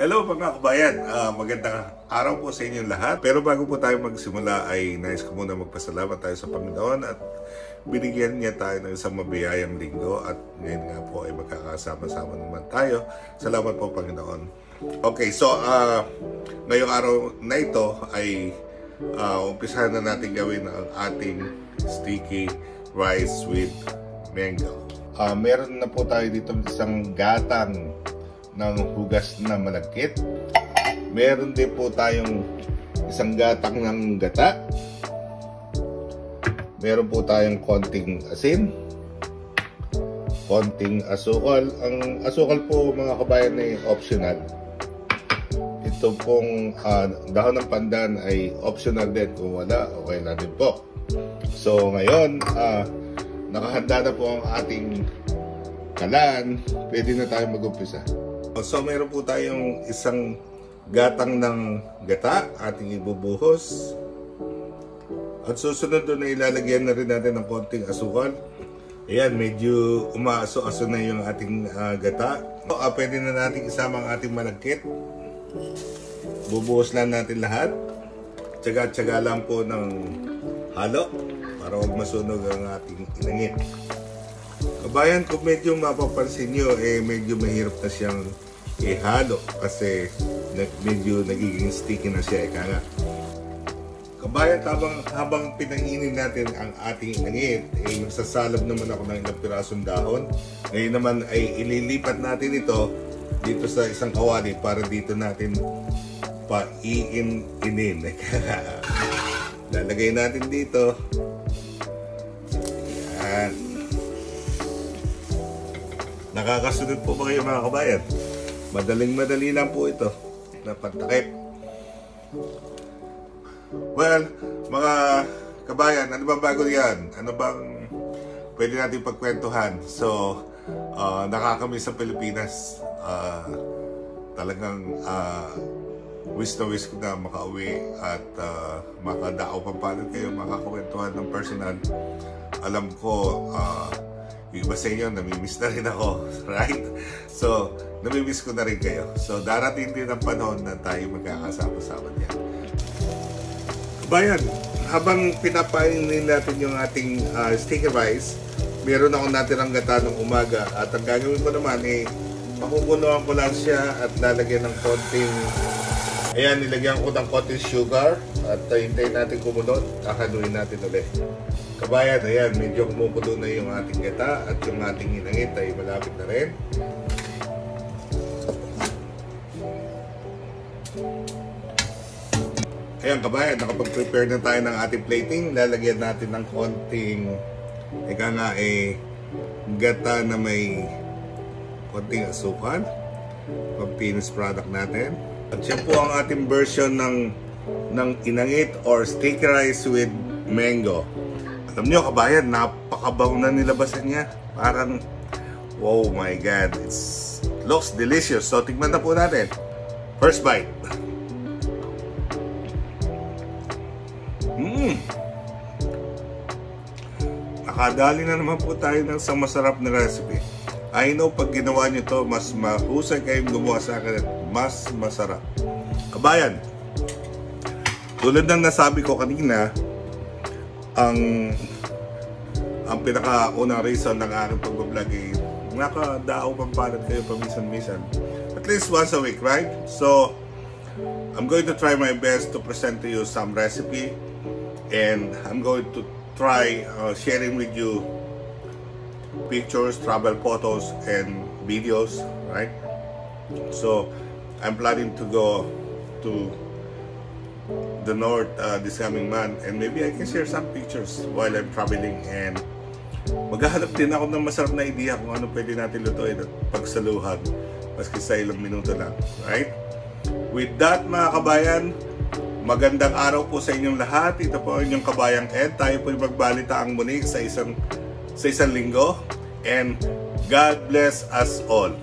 Hello mga kabayan, Ah, magandang araw po sa inyong lahat. Pero bago po tayo magsimula ay nais ko muna magpasalamat tayo sa Panginoon at binigyan niya tayo ng isang mabiyayang linggo at ngayon nga po ay magkakasama-sama naman tayo. Salamat po Panginoon. Okay, so uh, ngayong araw na ito ay uh, umpisahan na natin gawin ang ating sticky rice with mango. Ah, meron na po tayo dito isang gatang ng hugas na malagkit. Meron din po tayong isang gatang ng gata. Meron po tayong konting asin. Konting asukal. Ang asukal po mga kabayan ay optional. Ito pong ah, dahon ng pandan ay optional din. Kung wala, okay na din po. So ngayon, ah, nakahanda na po ang ating kalan. Pwede na tayo mag-umpisa. So meron po tayong isang gatang ng gata ating ibubuhos. At susunod doon na ilalagyan na rin natin ng konting asukal. Ayan, medyo umaaso-aso na yung ating ah, gata. So, ah, pwede na natin isama ang ating malagkit. Bubuhos lang natin lahat. Tsaga-tsaga lang po ng halo para huwag masunog ang ating inangit. Kabayan, kung medyo mapapansin nyo, eh medyo mahirap na siyang ihalo kasi nag- medyo nagiging sticky na siya, eka nga. Kabayan, habang, habang pinanginin natin ang ating inangit, eh magsasalab naman ako ng ilang pirasong dahon. Ngayon naman ay ililipat natin ito dito sa isang kawali para dito natin pa-iin-inin. Lalagay natin dito. Yan. Nakakasunod po ba kayo mga kabayan? Madaling madali lang po ito na pantakip. Well, mga kabayan, ano ba bago yan? Ano bang pwede natin pagkwentuhan? So, uh, nakakamiss sa Pilipinas. Uh, talagang uh, wish na wish ko na makauwi at uh, makadao pa paano kayo makakwentuhan ng personal. Alam ko, uh, yung iba sa inyo, namimiss na rin ako, right? So, namimiss ko na rin kayo. So, darating din ang panahon na tayo magkakasama-sama niyan. Bayan, habang pinapainin natin yung ating uh, sticky rice, meron akong natirang gata ng umaga at ang gagawin ko naman eh, makukuloan ko lang siya at lalagyan ng konting ayan, nilagyan ko ng konting sugar at uh, hintayin natin kumunod, kakaluin natin ulit. Kabayan, ayan, medyo kumukulo na yung ating gata at yung ating inangit ay malapit na rin. Ayan kabayan, nakapag-prepare na tayo ng ating plating. Lalagyan natin ng konting, ika nga eh, gata na may konting asukal. Pang finished product natin. At yan po ang ating version ng ng inangit or sticky rice with mango. Alam nyo kabayan, napakabaw na nilabasan niya. Parang, oh my God, it's looks delicious. So, tignan na po natin. First bite. Mmm! Nakadali na naman po tayo ng isang masarap na recipe. I know pag ginawa nyo to, mas mahusay kayong gumawa sa akin mas masarap. Kabayan, tulad ng nasabi ko kanina, ang ang pinakaunang reason ng aking pag-vlog ay nakadao pang palad kayo paminsan-minsan. At least once a week, right? So, I'm going to try my best to present to you some recipe and I'm going to try uh, sharing with you pictures, travel photos, and videos, right? So, I'm planning to go to the north uh, this coming month. And maybe I can share some pictures while I'm traveling. And maghahanap din ako ng masarap na idea kung ano pwede natin lutuin at pagsaluhan. Maski sa ilang minuto lang right? With that mga kabayan magandang araw po sa inyong lahat. Ito po ang inyong kabayang Ed. Tayo po magbalita ang muli sa isang sa isang linggo. And God bless us all